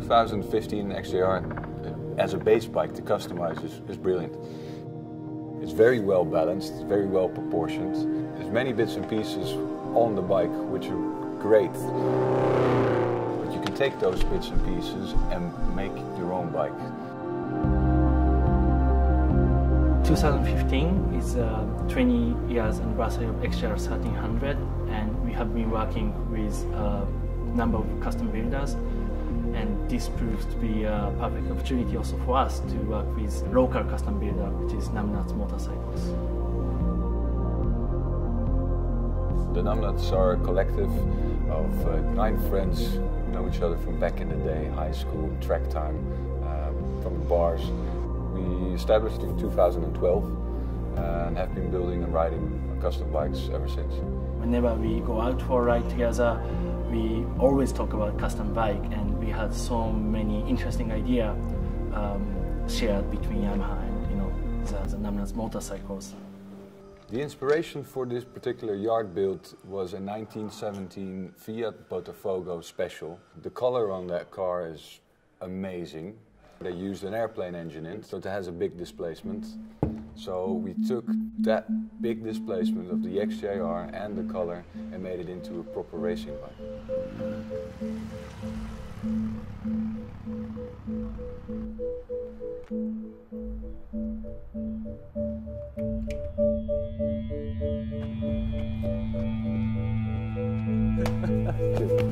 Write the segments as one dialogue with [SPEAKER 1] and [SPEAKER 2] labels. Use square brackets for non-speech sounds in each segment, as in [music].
[SPEAKER 1] 2015 XJR uh, as a base bike to customize is, is brilliant. It's very well balanced, very well proportioned. There's many bits and pieces on the bike which are great. But you can take those bits and pieces and make your own bike.
[SPEAKER 2] 2015 is uh, 20 years anniversary of XJR 1300 and we have been working with a number of custom builders and this proves to be a perfect opportunity also for us to work with local custom builder which is Numbnuts Motorcycles.
[SPEAKER 1] The Numbnuts are a collective of uh, nine friends who know each other from back in the day, high school, track time, um, from the bars. We established in 2012 and have been building and riding custom bikes ever since.
[SPEAKER 2] Whenever we go out for a ride together, we always talk about custom bike and we had so many interesting ideas um, shared between Yamaha and you know the, the motorcycles.
[SPEAKER 1] The inspiration for this particular yard build was a 1917 Fiat Botafogo Special. The color on that car is amazing. They used an airplane engine in, so it has a big displacement. So we took that big displacement of the XJR and the color and made it into a proper racing bike.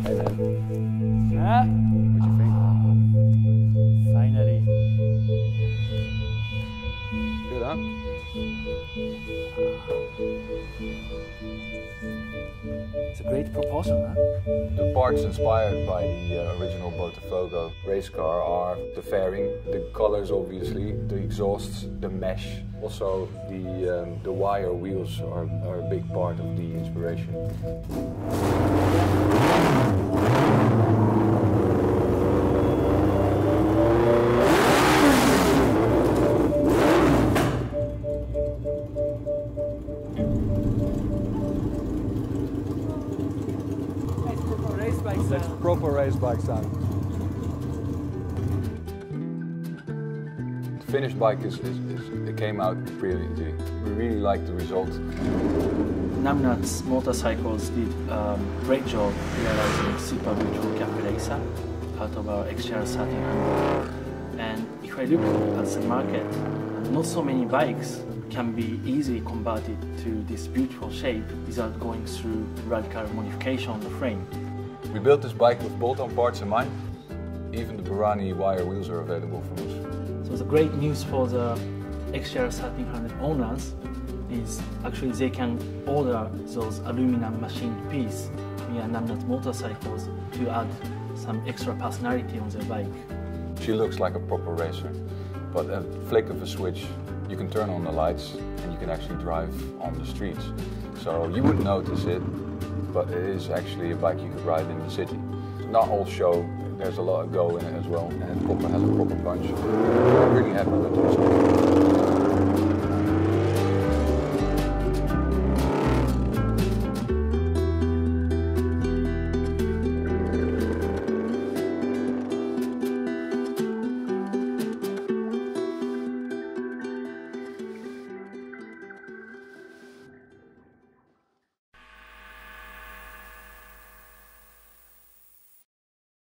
[SPEAKER 1] [laughs] Huh?
[SPEAKER 3] It's a great proposal, huh?
[SPEAKER 1] The parts inspired by the uh, original Botafogo race car are the fairing, the colors obviously, the exhausts, the mesh. Also the, um, the wire wheels are, are a big part of the inspiration.
[SPEAKER 3] Race bike
[SPEAKER 4] That's proper race bike sound.
[SPEAKER 1] The finished bike is, is, is it came out brilliantly. We really like the result.
[SPEAKER 2] Numbnuts motorcycles did a um, great job realizing super beautiful Cafe Racer out of our XJR 1300. And if I look at the market, not so many bikes can be easily converted to this beautiful shape without going through radical modification on the frame.
[SPEAKER 1] We built this bike with bolt-on parts in mind. Even the Borrani wire wheels are available from us.
[SPEAKER 2] So the great news for the XJR 1300 owners is actually they can order those aluminum machined piece via Numbnuts motorcycles to add some extra personality on their bike.
[SPEAKER 1] She looks like a proper racer, but a flick of a switch, you can turn on the lights and you can actually drive on the streets. So you wouldn't notice it, but it is actually a bike you could ride in the city. Not all show, there's a lot of go in it as well, and it proper, has a proper punch. I'm really happy with.